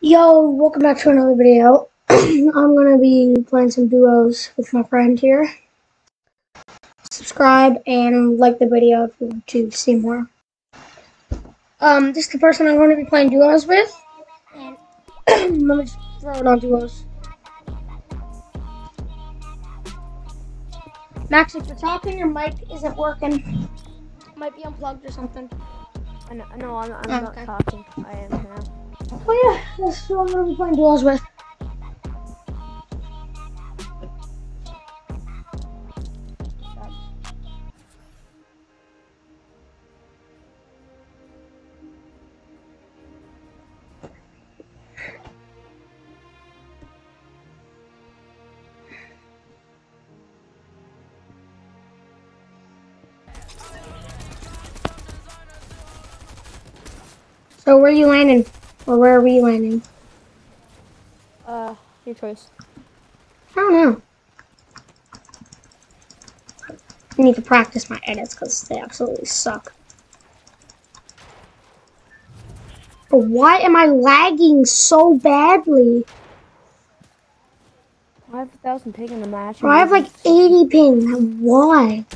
Yo, welcome back to another video. I'm gonna be playing some duos with my friend here. Subscribe and like the video if you want to see more. Um, this is the person I'm to be playing duos with. Let me just throw it on duos. Max, if you're talking, your mic isn't working. Might be unplugged or something. No, I'm, I'm Oh, not talking. I am now. Oh yeah, that's who I'm going to be playing duos with. So where are you landing? Or where are we landing? Uh, your choice. I don't know. I need to practice my edits because they absolutely suck. But why am I lagging so badly? Five thousand in the match. Bro, I have like 80 ping. Why?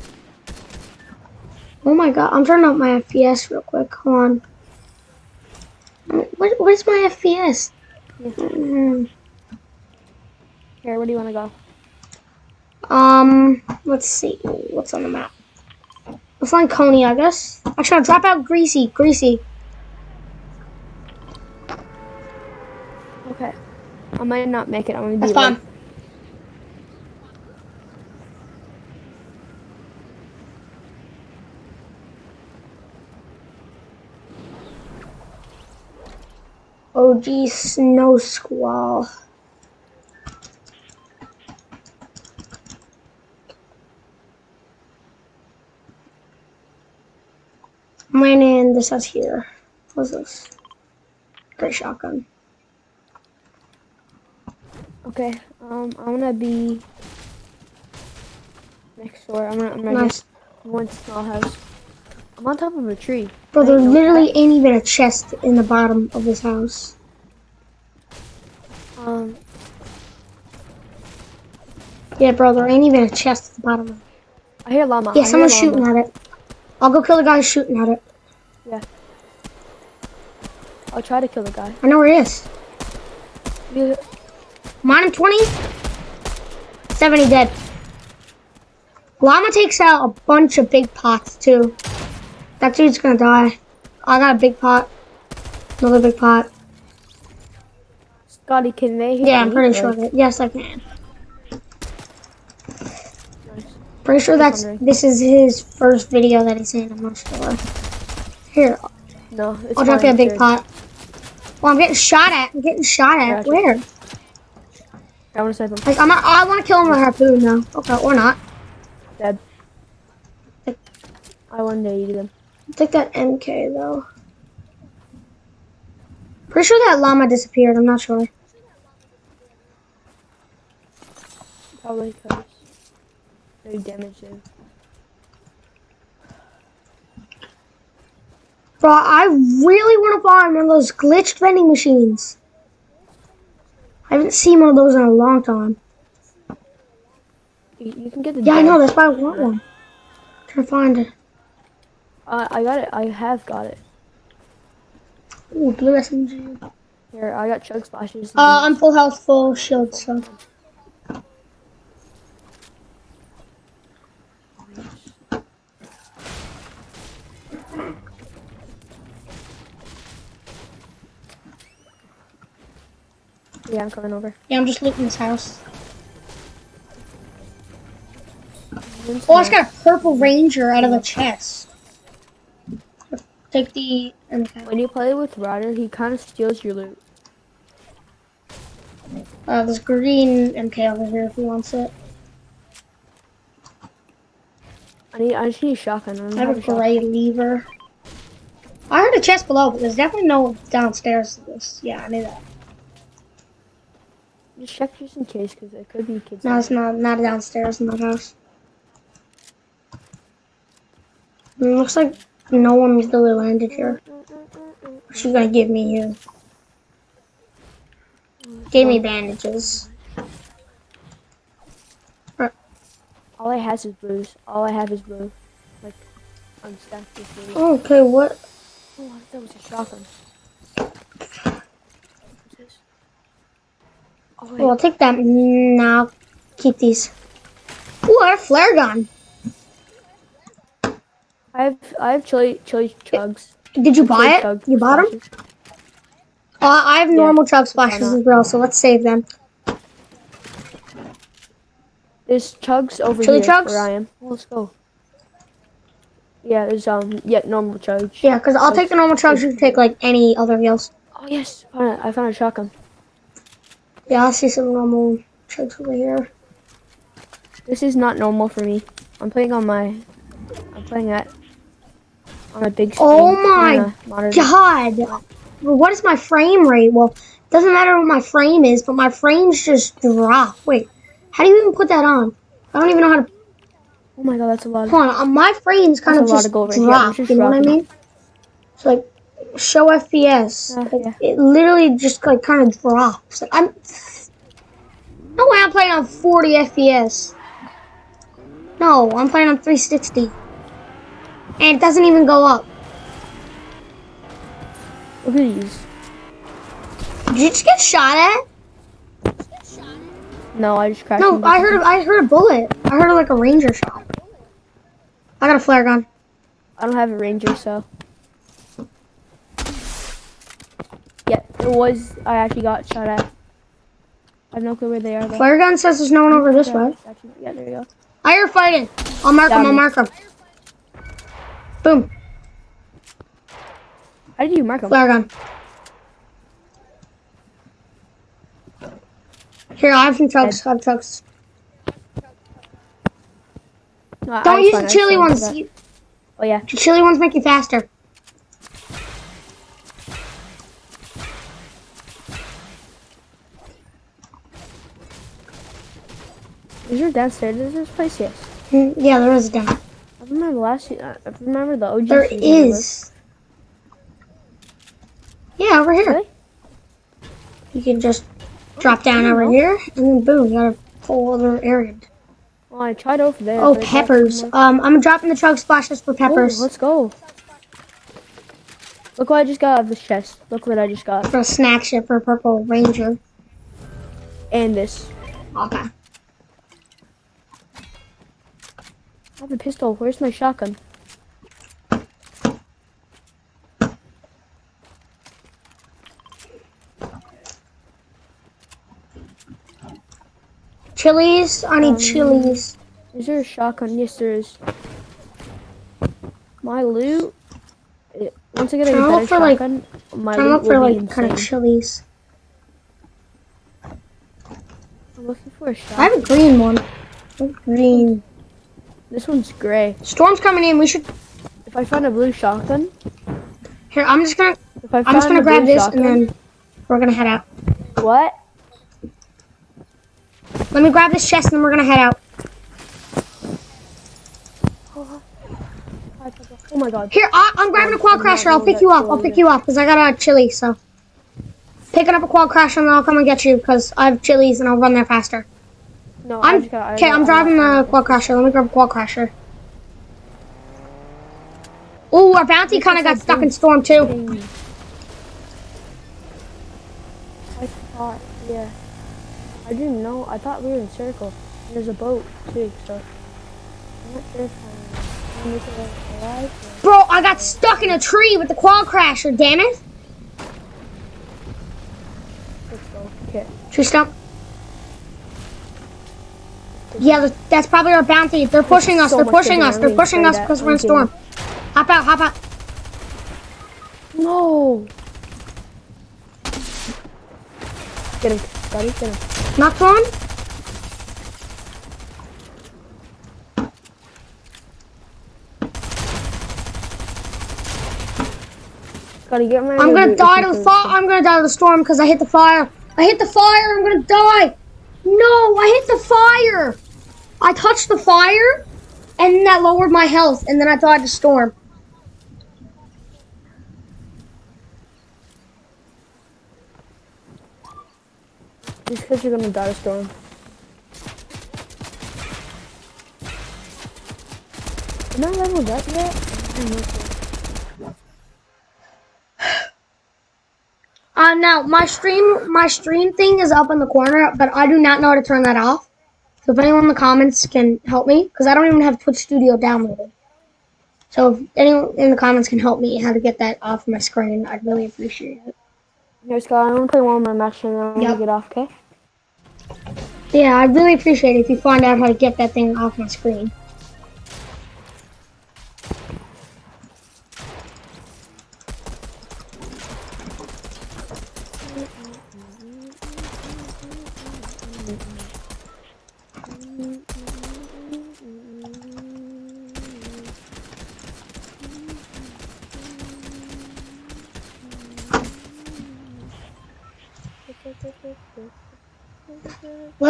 Oh my god, I'm turning up my FPS real quick. Hold on. What, is my FPS? Mm, Here, where do you want to go? Um, let's see. What's on the map? Let's find Coney, I guess. Actually, I'll drop out Greasy. Greasy. Okay. I might not make it. I'm gonna be That's fine. Late. OG Snow Squall. Mine in this house here. What's this? Great shotgun. Okay. Um, I'm gonna be next door. I'm gonna. I'm gonna Nice. one small house. I'm on top of a tree. Bro, there literally ain't even a chest in the bottom of this house. Um, Yeah, bro, there ain't even a chest at the bottom of it. I hear llama. Yeah, someone's llama. shooting at it. I'll go kill the guy shooting at it. Yeah. I'll try to kill the guy. I know where he is. Mine him 20. 70 dead. Llama takes out a bunch of big pots too. That dude's gonna die. I got a big pot. Another big pot. Scotty, can they hear Yeah, I'm pretty sure that. Yes, I can. nice. Pretty sure that's this is his first video that he's in. I'm not sure. Here, No, it's I'll drop you a big pot. Well, I'm getting shot at. I'm getting shot at. Gotcha. Where? I want to snipe him. Like I'm. Not, I want to kill him with a harpoon though. Okay, or not. Dead. I want to eat them. Take that MK though. Pretty sure that llama disappeared. I'm not sure. Probably because they damaged him. Bro, I really want to find one of those glitched vending machines. I haven't seen one of those in a long time. You, you can get the. Yeah, I know. That's why I want one. Trying to find it. Uh, I got it. I have got it. Ooh, blue SMG. Here, I got chug splashes. Uh, I'm full health, full shield, so. yeah, I'm coming over. Yeah, I'm just looting this house. Oh, I just got a purple ranger out of the chest. Take the MK. When you play with Ryder, he kind of steals your loot. Uh, there's green MK over here if he wants it. I need. I just need a shotgun. I I have a shotgun. gray lever. I heard a chest below, but there's definitely no downstairs to this. Yeah, I knew that. Just check just in case, because it could be kids. No, it's not not downstairs in that house. It looks like no one's really landed here. She's gonna give me here. Gave me bandages. All I have is blues. All I have is blue. Like, unstacked is blue. Okay, what? Oh, I thought it was a shotgun. Oh, well, I'll take that. Now, keep these. Ooh, I got a flare gun. I have I have chili chili chugs. Did you buy it? chug You bought them? Uh, I have normal chug splashes as well, so let's save them. There's chugs over Chili here chugs? where I am. Let's go. Yeah, there's um yeah normal chugs. Yeah, because I'll take the normal chugs. You can take like any other heals. Oh yes, found it. I found a shotgun. Yeah, I see some normal chugs over here. This is not normal for me. I'm playing on my. I'm playing at. On a big screen. Oh my on a monitor. God, what is my frame rate? Well, doesn't matter what my frame is, but my frames just drop. Wait, how do you even put that on? I don't even know how to. Oh my god, that's a lot. Of, Hold on, uh, my frames kind That's of a lot just of gold right here. drop. Just You know what I mean? It's like show FPS. Uh, Like, yeah. It literally just like kind of drops. Like I'm. No way, I'm playing on 40 FPS. No, I'm playing on 360. And it doesn't even go up. Look at these. Did you just get shot at? No, I just crashed. No, I heard. I heard a bullet. I heard like a ranger shot. I got a flare gun. I don't have a ranger, so. Yeah, it was. I actually got shot at. I have no clue where they are though. Flare gun says there's no one over this way. yeah, there you go. I hear fighting. I'll mark them. I'll mark him. Boom. How did you mark them? Flare gun. Here, I have some chugs. I have chugs. No, Don't use the chili ones. Oh yeah. The chili ones make you faster. Is there a downstairs? Is this place? Yes. Mm, Yeah, there is a down. I remember last. se- I remember the OG. There this. Yeah, over here. Really? You can just drop down over here, and then boom, you got a whole other area. Well, I tried over there. Oh, but it got peppers. Um, I'm dropping the chug splashes for peppers. let's go. Look what I just got out of this chest. Look what I just got. for a snack ship for Purple Ranger. And this. Okay. I have a pistol. Where's my shotgun? Chilies. I need Um, chilies. Is there a shotgun? Yes, there is. My loot. It, once I get a better for, like- shotgun, my loot for will be like kind insane. of chilies. I'm looking for a shotgun. I have a green one. Green. This one's gray. Storm's coming in. We should. If I find a blue shotgun, Here, I'm just gonna. if I I'm just gonna grab this shotgun, and then we're gonna head out. what? Let me grab this chest and then we're gonna head out. Oh my god. Here, I, I'm grabbing a quad crasher. I'll pick you up. I'll pick you up because I got a chili. So picking up a quad crasher and then I'll come and get you because I have chilies and I'll run there faster. No, I I'm just got, okay. I'm driving the quad crasher. Let me grab a quad crasher. Oh, our bounty kind of got stuck in storm too. I thought, yeah. I didn't know. I thought we were in circle. And there's a boat too, so I'm not sure if I'm alive. Bro, I got stuck in a tree with the quad crasher. Damn it! Let's go. Okay. Tree stump. Yeah, that's probably our bounty. They're pushing us. so They're pushing us. They're pushing us because we're in storm. Hop out. Hop out. No. Get him, buddy. Get him. Knocked one. Gotta get my. I'm gonna die to the fire. I'm gonna die to the storm because I hit the fire. I hit the fire. I'm gonna die. No, I hit the fire. I touched the fire, and that lowered my health, and then I dodged a storm. Just because you're gonna die a storm. Am I leveled up yet? Uh, now my stream, my stream thing is up in the corner, but I do not know how to turn that off. So if anyone in the comments can help me, because I don't even have Twitch Studio downloaded. So if anyone in the comments can help me how to get that off my screen, I'd really appreciate it. Here, Scott, I'm gonna play one more match and then I'm Yep. gonna get off, okay? Yeah, I'd really appreciate it if you find out how to get that thing off my screen.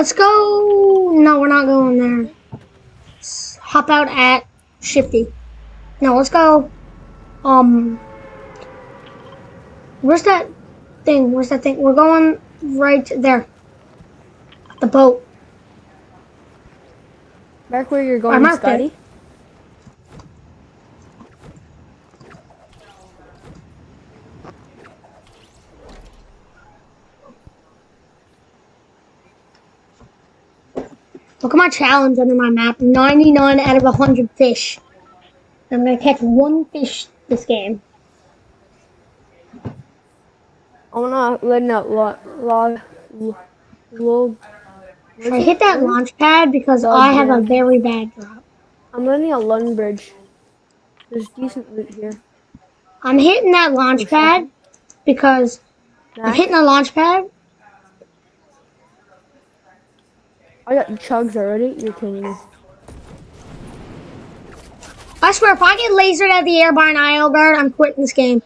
Let's go. No, we're not going there. Let's hop out at Shifty. No, let's go. Um, where's that thing? Where's that thing? We're going right there. The boat. Back where you're I going, marked it. Look at my challenge under my map. 99 out of 100 fish. I'm gonna catch one fish this game. I'm not letting out log, log, log, I hit that launch pad because Oh, I have yeah. a very bad drop. I'm letting a London Bridge. There's decent loot here. I'm hitting that launch pad because I'm hitting the launch pad. I got chugs already. You're kidding me. I swear, if I get lasered of the air by an IO guard, I'm quitting this game.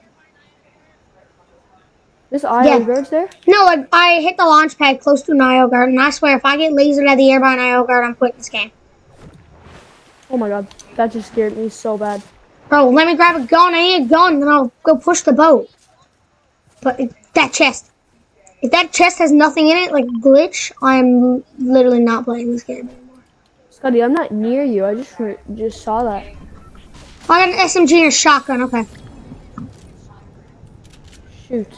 This IO Yeah. guard's there? No, I, I hit the launch pad close to an IO guard, and I swear, if I get lasered of the air by an IO guard, I'm quitting this game. Oh my god. That just scared me so bad. Bro, let me grab a gun. I need a gun, then I'll go push the boat. But it, that chest. If that chest has nothing in it, like glitch, I'm literally not playing this game anymore. Scotty, I'm not near you. I just just saw that. I got an SMG and a shotgun. Okay. Shoot.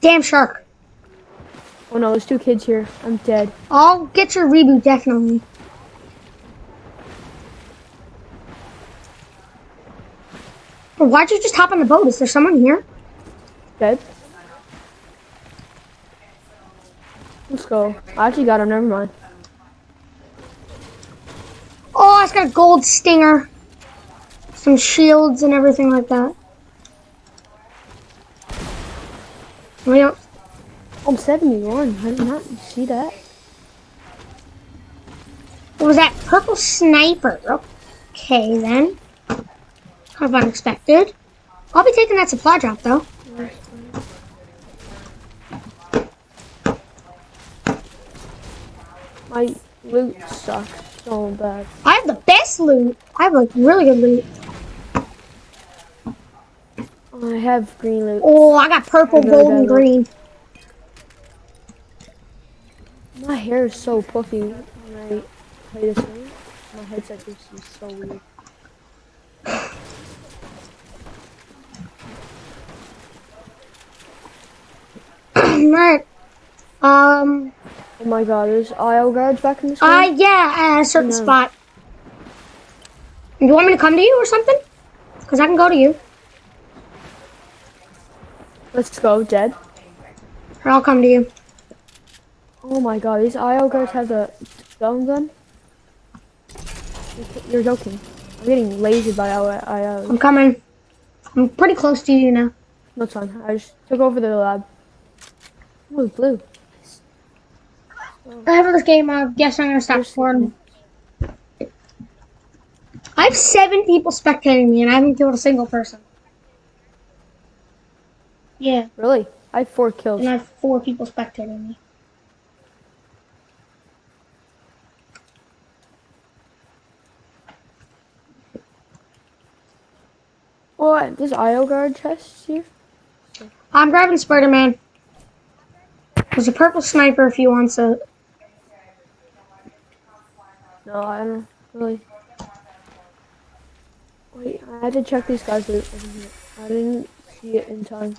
Damn shark. Oh no, there's two kids here. I'm dead. I'll get your reboot definitely. But why'd you just hop on the boat? Is there someone here? Dead. Let's go. I actually got him. Never mind. Oh, it's got a gold stinger. Some shields and everything like that. We don't. Oh. I'm 71. I did not see that. What was that? Purple sniper. Okay, then. Kind of unexpected. I'll be taking that supply drop, though. My loot sucks so bad. I have the best loot. I have, like, really good loot. I have green loot. Oh, I got purple, I gold, and green. My hair is so puffy when I play this game. My headset just is so weird. Alright. Um, Oh my god, there's IO guards back in this uh, game? yeah, at a certain No. spot. You want me to come to you or something? Because I can go to you. Let's go, dead. Or I'll come to you. Oh my god, these IO guards have a stun gun? You're- joking. I'm getting lasered by IO. I'm coming. I'm pretty close to you now. That's fine. I just took over the lab. Oh, it's blue. After this game, I guess I'm gonna stop recording. I have seven people spectating me, and I haven't killed a single person. Yeah, Really? I have four kills. and I have four people spectating me. Oh, what? This IO guard chest here? I'm grabbing Spider Man. There's a purple sniper if you want to. No, I don't really. Wait, I had to check these guys out. I didn't see it in time.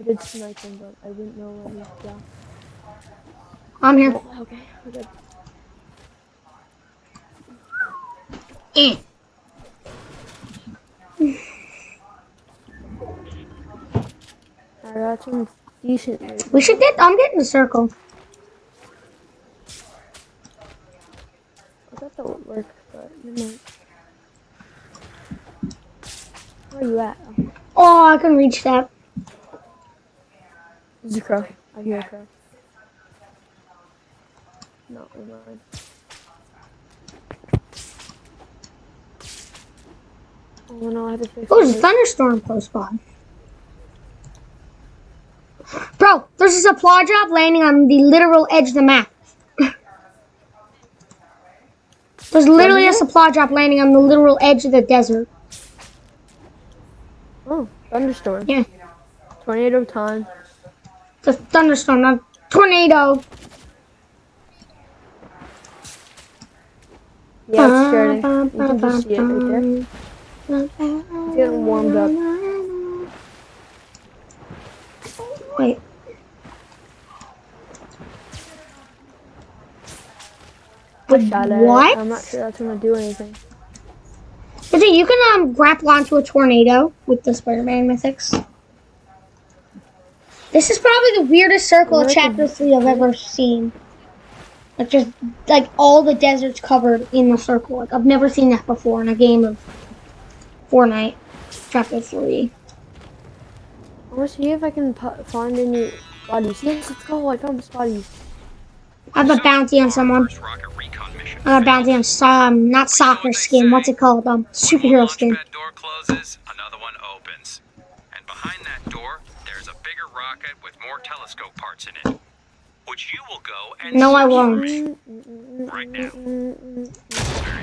I did snipe him, but I didn't know where he was down. I'm here. Oh, okay, we're good. Eh. I got some decent. We should get. I'm getting a circle. That would work, but never mind. Where are you at? Oh, Oh, I can reach that. there's a crow. I hear a crow. No, never mind. Oh no, I have to fix Oh, there's a thunderstorm close by. Bro, there's a supply drop landing on the literal edge of the map. There's literally a supply drop landing on the literal edge of the desert. Oh, thunderstorm. Yeah. Tornado time. It's a thunderstorm, not a tornado. Yeah, it's starting. You can just see it right there. It's getting warmed up. Wait. I shot at What? I'm not sure that's gonna do anything. Is it you can um grapple onto a tornado with the Spider-Man mythics? This is probably the weirdest circle of chapter three I've ever seen. Like just like all the deserts covered in the circle. Like I've never seen that before in a game of Fortnite. Chapter three. I wanna see if I can find any bodies. Yes, let's go. I found bodies. I have a bounty on someone. Rocket recon mission. I have a bounty on some not soccer skin. What's it called? Um superhero skin. Door closes, another one opens. And behind that door, there's a bigger rocket with more telescope parts in it. Which you will go and No, I won't. right now.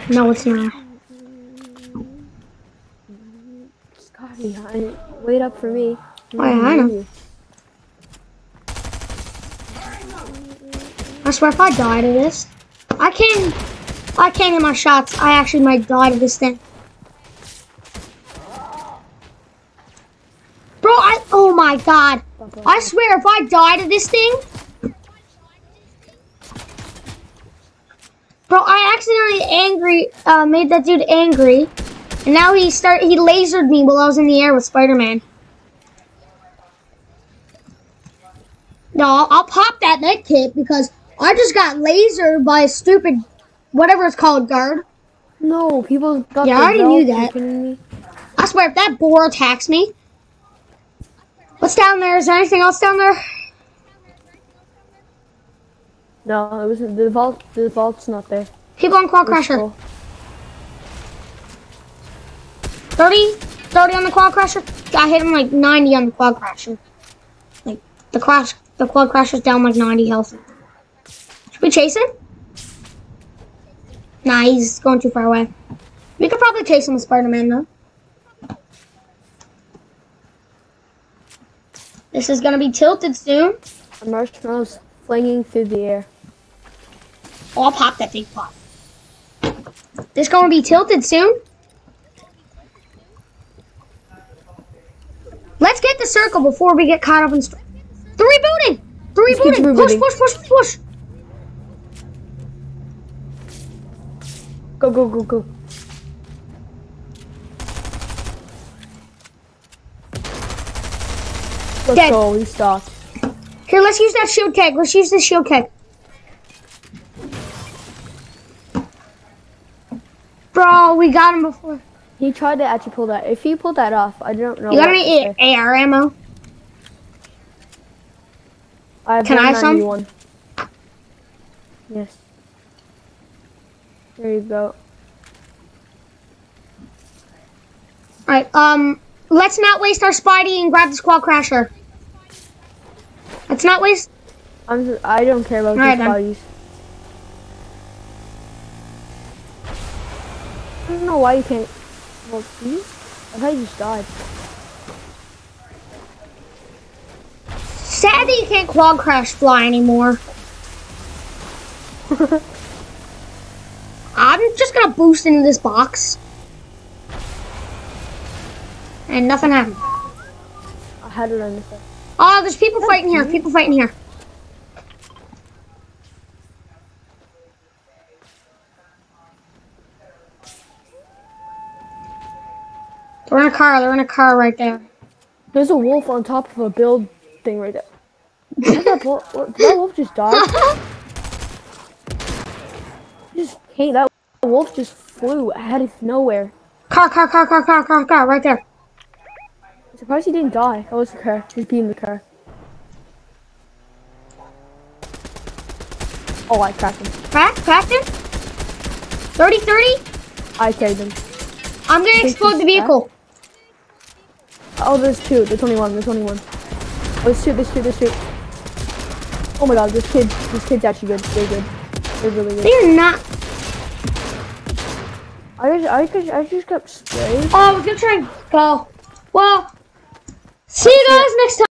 No, it's not. Scotty, I, wait up for me. Oh, I know. I swear if I die to this, I can't. I can't hit my shots. I actually might die to this thing. Bro, I. Oh my god. I swear if I die to this thing. Bro, I accidentally angry uh, made that dude angry, and now he start he lasered me while I was in the air with Spider-Man. No, I'll, pop that med kit because I just got lasered by a stupid, whatever it's called, guard. No, people got Yeah, I already knew belt. Are you that. I swear, if that boar attacks me, what's down there? Is there anything else down there? No, it was the vault. The vault's not there. People on Quad Crasher. full. 30, 30 on the Quad Crasher. I hit him like 90 on the Quad Crasher. Like, the crash, the Quad Crasher's down like 90 health. We chase him? Nah, he's going too far away. We could probably chase him with Spider-Man though. This is gonna be tilted soon. A marshmallow's flinging through the air. Oh, I'll pop that big pop. This gonna be tilted soon. Let's get the circle before we get caught up in. Rebooting. The Let's keep. Push, push, push, push. Go, go, go, go. Let's Dead. go. He stopped. Here, let's use that shield keg. Let's use the shield keg. Bro, we got him before. He tried to actually pull that. If he pulled that off, I don't know. You got any. AR ammo? I have Can I have some? Yes. There you go. Alright, um, let's not waste our Spidey and grab the Squad Crasher. Let's not waste. I'm. I don't care about these then. I don't know why you can't. Well, do you? I thought you just died. sad that you can't quad crash fly anymore. I'm just gonna boost into this box. And nothing happened. I had it on the side. Oh, there's people fighting here. People fighting here. They're in a car. They're in a car right there. There's a wolf on top of a build thing right there. Did that, bull- did that wolf just die? Just hey, that wolf just flew out of nowhere. car, car, car, car, car, car, car, right there. I'm surprised he didn't die. That was the car. Just be in the car. Oh, I cracked him. Crack, cracked him. 30, 30. I carried him. I'm gonna explode the vehicle. Oh, there's two. There's only one. There's only one. Oh, there's two. There's two. There's two. Oh my god, this kid. This kid's actually good. They're good. They're really good. They're not. I just, I just, I just got sprayed. Oh, we're gonna try and go. Well, see you guys next time.